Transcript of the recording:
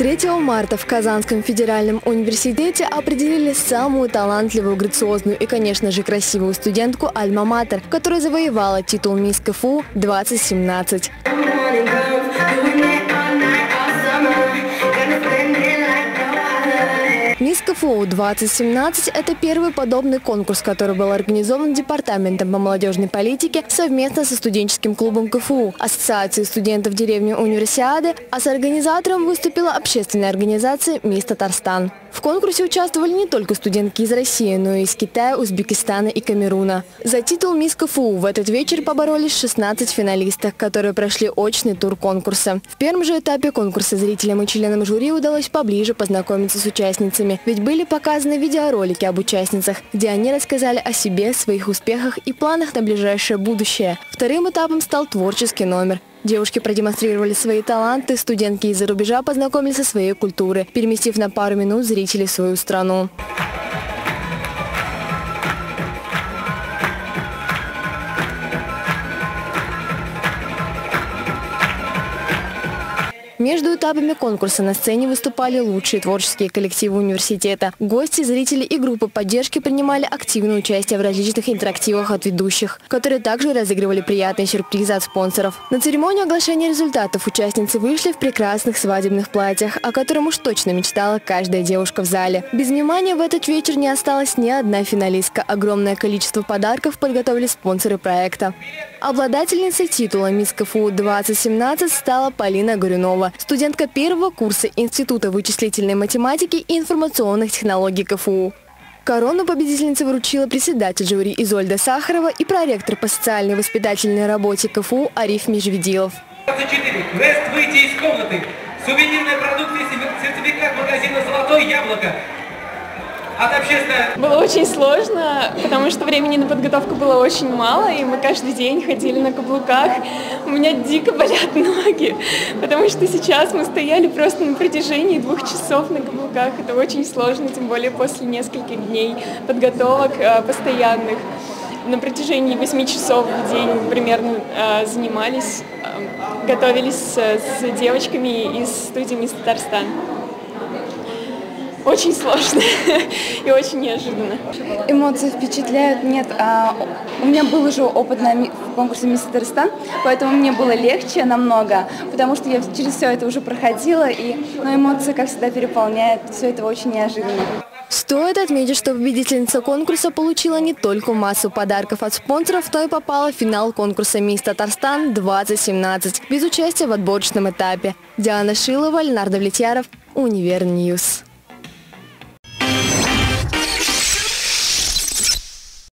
3 марта в Казанском федеральном университете определили самую талантливую, грациозную и, конечно же, красивую студентку «Альма-Матер», которая завоевала титул «Мисс КФУ-2017». Миска ФОУ 2017 – это первый подобный конкурс, который был организован Департаментом по молодежной политике совместно со студенческим клубом КФУ, Ассоциацией студентов деревни Универсиады, а с организатором выступила общественная организация «Мисс Татарстан». В конкурсе участвовали не только студентки из России, но и из Китая, Узбекистана и Камеруна. За титул «Мисс КФУ» в этот вечер поборолись 16 финалисток, которые прошли очный тур конкурса. В первом же этапе конкурса зрителям и членам жюри удалось поближе познакомиться с участницами, ведь были показаны видеоролики об участницах, где они рассказали о себе, своих успехах и планах на ближайшее будущее. Вторым этапом стал творческий номер. Девушки продемонстрировали свои таланты, студентки из-за рубежа познакомились со своей культурой, переместив на пару минут зрителей в свою страну. Между этапами конкурса на сцене выступали лучшие творческие коллективы университета. Гости, зрители и группы поддержки принимали активное участие в различных интерактивах от ведущих, которые также разыгрывали приятные сюрпризы от спонсоров. На церемонию оглашения результатов участницы вышли в прекрасных свадебных платьях, о котором уж точно мечтала каждая девушка в зале. Без внимания в этот вечер не осталась ни одна финалистка. Огромное количество подарков подготовили спонсоры проекта. Обладательницей титула «Мисс КФУ 2017» стала Полина Горюнова студентка первого курса Института вычислительной математики и информационных технологий КФУ. Корону победительницы вручила председатель жюри Изольда Сахарова и проректор по социальной воспитательной работе КФУ Ариф Межведилов. 24. Квест «Выйти из комнаты». Сувенирная продукция, сертификат магазина «Золотое яблоко» от общественного... Было очень сложно, потому что времени на подготовку было очень мало, и мы каждый день ходили на каблуках. У меня дико болят ноги, потому что сейчас мы стояли просто на протяжении двух часов на каблуках. Это очень сложно, тем более после нескольких дней подготовок э, постоянных. На протяжении восьми часов в день примерно э, занимались, э, готовились с девочками из студии «Мисс Татарстан». Очень сложно и очень неожиданно. Эмоции впечатляют. Нет, а, у меня был уже опыт на конкурсе «Мисс Татарстан», поэтому мне было легче намного, потому что я через все это уже проходила, и ну, эмоции, как всегда, переполняют. Все это очень неожиданно. Стоит отметить, что победительница конкурса получила не только массу подарков от спонсоров, но и попала в финал конкурса «Мисс Татарстан-2017» без участия в отборочном этапе. Диана Шилова, Ленар Давлетьяров, Univer News.